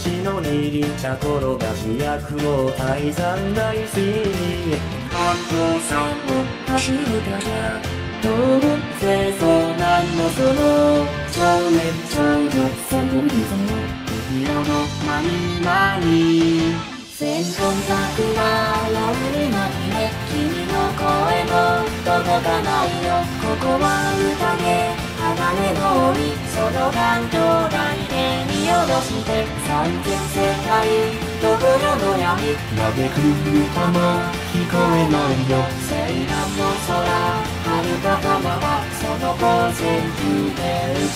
しの握り茶転がし役を大山大水に観光さんを走るから動物清掃なんのその少年少女す。ごいぞ色のまにまに千本桜ラブにまみれ君の声も届かないよここは宴鋼の海その環境内で見下ろして三千世界どころの闇。嘆く歌も聞こえないよ。西南の空遥か彼方その光線中で打ち抜いて